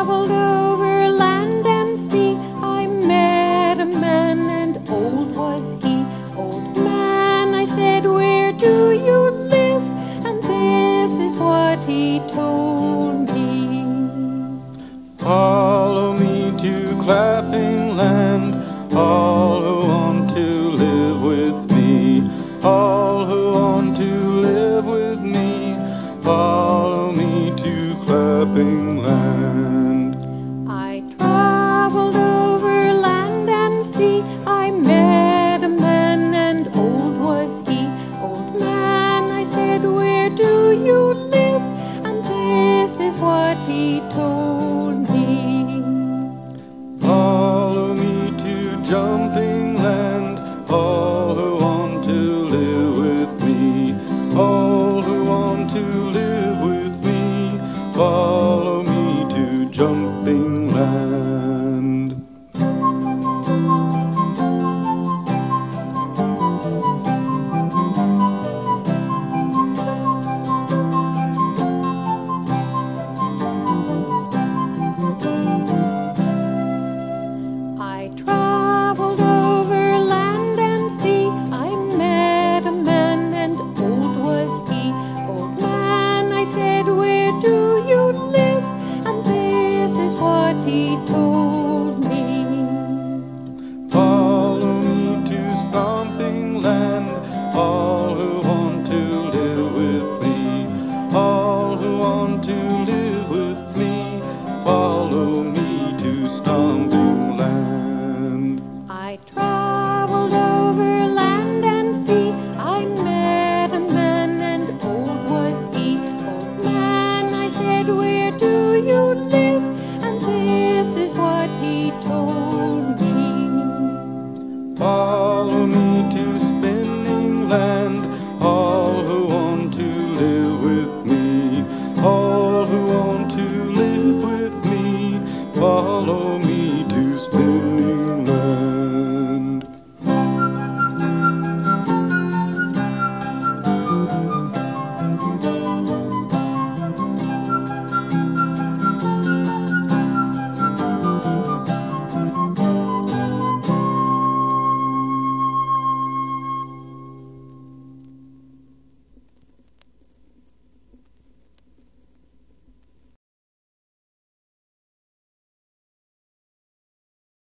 Traveled over land and sea. I met a man, and old was he. Old man, I said, Where do you live? And this is what he told me. Follow me to Clapping Land, all you live? And this is what he told me. Follow me to Jumping Land, all who want to live with me. All who want to live with me, follow me to Jumping land.